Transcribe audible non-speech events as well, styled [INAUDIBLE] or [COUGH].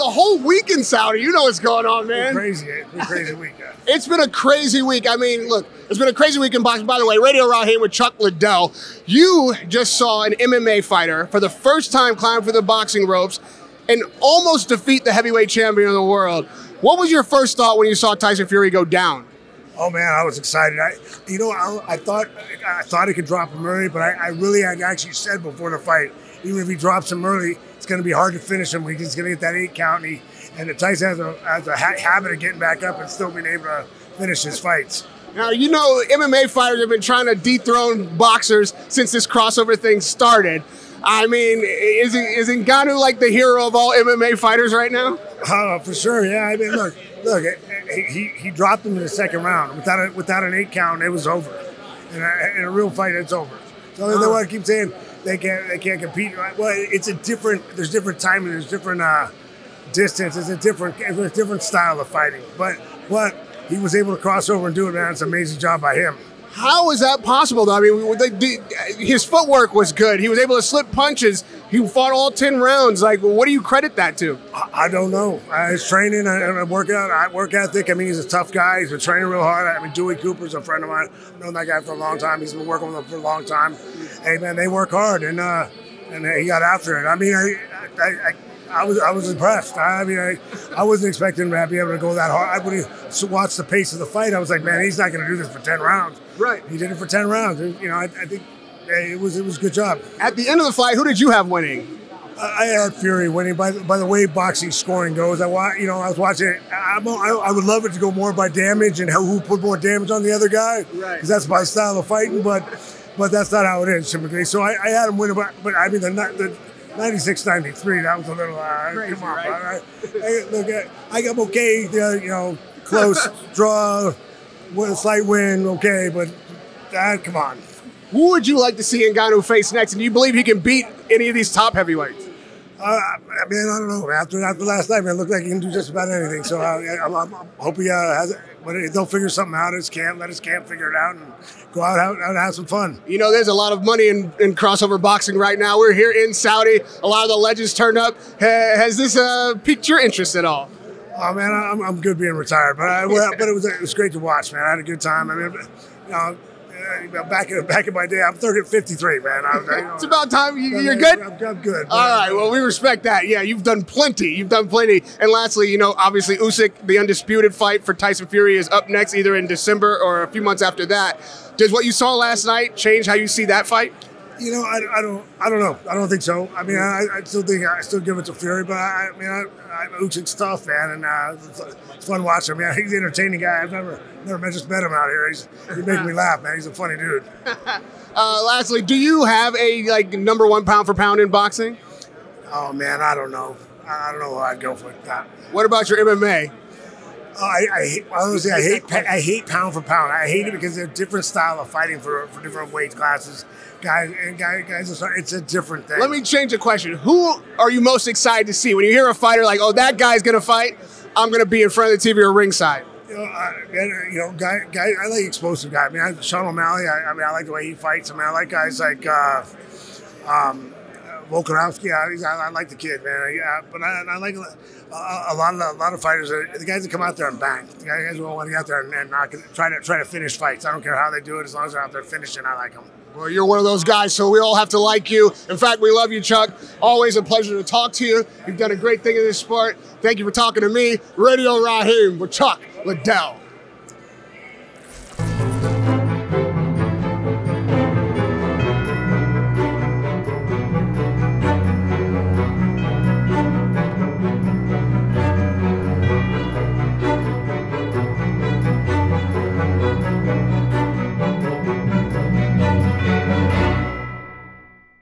the whole week in Saudi. You know what's going on, man. Crazy, it's been a crazy week. yeah. [LAUGHS] It's been a crazy week. I mean, look, it's been a crazy week in boxing. By the way, Radio Raheem with Chuck Liddell. You just saw an MMA fighter for the first time climb for the boxing ropes and almost defeat the heavyweight champion of the world. What was your first thought when you saw Tyson Fury go down? Oh man, I was excited. I, you know, I, I thought I thought he could drop him early, but I, I really had actually said before the fight, even if he drops him early, it's going to be hard to finish him. He's going to get that eight count, and, he, and Tyson has a has a ha- habit of getting back up and still being able to finish his fights. Now, you know, MMA fighters have been trying to dethrone boxers since this crossover thing started. I mean, is, is Ngannou like the hero of all MMA fighters right now? Oh, for sure. Yeah. I mean, look, look. He, he, dropped him in the second round without a, without an eight count. It was over. In a, in a real fight, it's over. So they want to keep saying they can't they can't compete. Well, it's a different. There's different timing. There's different uh, distance. It's a different it's a different style of fighting. But but he was able to cross over and do it, man. It's an amazing job by him. How is that possible, though? I mean, his footwork was good. He was able to slip punches. He fought all 10 rounds. Like, what do you credit that to? I, I don't know. Uh, his training uh, workout, uh, work ethic. I mean, he's a tough guy. He's been training real hard. I mean, Dewey Cooper's a friend of mine. I've known that guy for a long time. He's been working with him for a long time. Hey, man, they work hard, and uh, and he got after it. I mean, I, I, I I was I was impressed. I mean, I, I wasn't expecting him to be able to go that hard. I would have watched the pace of the fight. I was like, man, he's not going to do this for ten rounds. Right. He did it for ten rounds. You know, I, I think it was it was a good job. At the end of the fight, who did you have winning? I had Fury winning by the, by the way boxing scoring goes. I wa- you know I was watching it. I'm, I, I would love it to go more by damage and how, who put more damage on the other guy. Right. Because that's my style of fighting. But but that's not how it is typically. So I, I had him win, but, but I mean the, the 96 93, that was a little, uh, Crazy, come on, right? right? Hey, look, at, I'm okay, uh, you know, close [LAUGHS] draw, with a slight win, okay, but uh, come on. Who would you like to see Ngannou face next? And do you believe he can beat any of these top heavyweights? Uh, I mean, I don't know. After after last night, man, it looked like he can do just about anything. So uh, I'm, I'm, I'm hoping he uh, has, but they'll figure something out. His camp, let his camp figure it out, and go out, out and have some fun. You know, there's a lot of money in, in crossover boxing right now. We're here in Saudi. A lot of the legends turned up. Ha- has this uh, piqued your interest at all? Oh man, I'm, I'm good being retired, but I, well, [LAUGHS] but it was it was great to watch, man. I had a good time. I mean, you know, back in back in my day, I'm 30, 53, man. I, you know, It's about time. You, you're good? I'm, I'm good. All right. Well, we respect that. Yeah, you've done plenty. You've done plenty. And lastly, you know, obviously Usyk, the undisputed fight for Tyson Fury is up next, either in December or a few months after that. Does what you saw last night change how you see that fight? You know, I, I don't, I don't know. I don't think so. I mean, I, I still think I still give it to Fury, but I, I mean, I, I Usyk's tough, man, and uh, it's, it's fun watching him. Yeah, he's an entertaining guy. I've never, never met, just met him out here. He's, he makes me laugh, man. He's a funny dude. [LAUGHS] Uh, lastly, do you have a like number one pound for pound in boxing? Oh man, I don't know. I I don't know who I'd go for that. What about your MMA? Oh, I, I hate, honestly, I hate, I hate pound for pound. I hate it because they're different style of fighting for, for different weight classes. Guys and guys, guys, sorry, it's a different thing. Let me change the question. Who are you most excited to see when you hear a fighter like, "Oh, that guy's gonna fight"? I'm gonna be in front of the TV or ringside. You know, I, and, you know, guy, guy, I like explosive guy. I mean, I, Sean O'Malley. I, I mean, I like the way he fights. I mean, I like guys like uh, um, Volkanovski. I, I, I like the kid, man. Yeah, but I, I like a, a lot of a lot of fighters. uh, The guys that come out there and bang. The guys who want to get out there and, and knock try to try to finish fights. I don't care how they do it, as long as they're out there finishing. I like them. Well, you're one of those guys, so we all have to like you. In fact, we love you, Chuck. Always a pleasure to talk to you. You've done a great thing in this sport. Thank you for talking to me. Radio Raheem with Chuck Liddell.